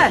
ơi